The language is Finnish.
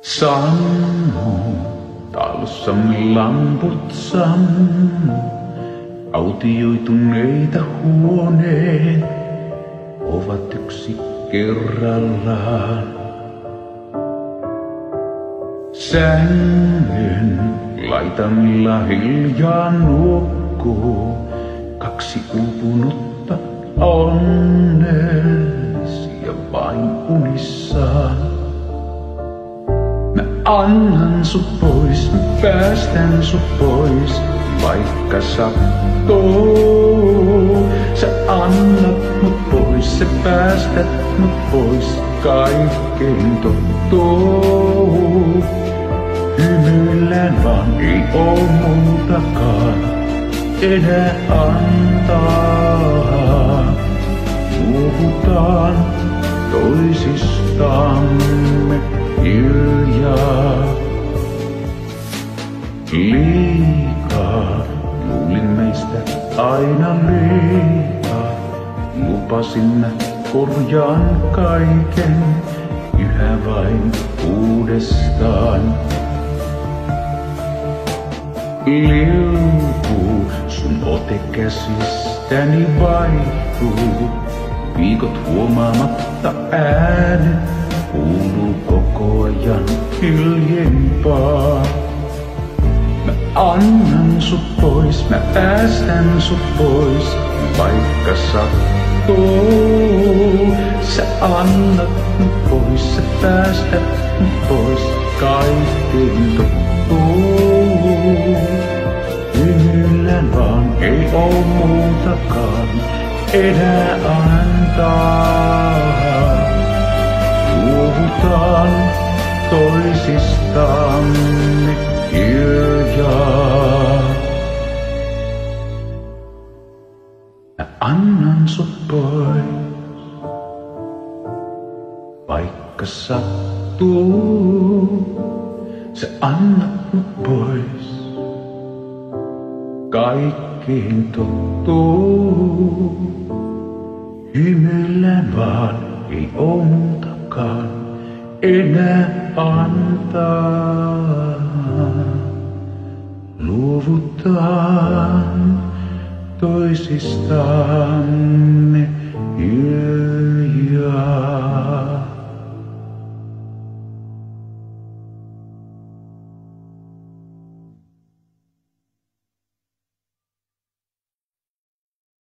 Sammu, talossamme lamput sammu. Autioituneita huoneet ovat yksi kerrallaan. Sängyn laitamilla hiljaa nukkuu kaksi uupunutta onnellisia vain unissaan. Annan sut pois, päästän sut pois, vaikka sattuu. Sä annat mut pois, sä päästät mut pois, kaikkein tottuu. Hymyillään vaan ei oo muutakaan enää antaa. Luovutaan Liikaa luulin meistä aina liikaa. Lupasin mä korjaan kaiken yhä vain uudestaan. Liukuu, sun ote käsistäni vaihtuu. Viikot huomaamatta äänet kuuluu koko ajan hiljempaa. Annan sut pois, mä päästän sut pois, vaikka sattuu. Sä annat mut pois, sä päästät mut pois, kaikkein tottuu. Hymyillään vaan ei oo muutakaan enää antaa. Luovutaan toisistamme hiljaa. Annan sut pois, vaikka sattuu. Sä annat mut pois, kaikkiin tottuu. Hymyillään vaan ei oo muutakaan enää antaa. Luovutaan toisistamme yljää.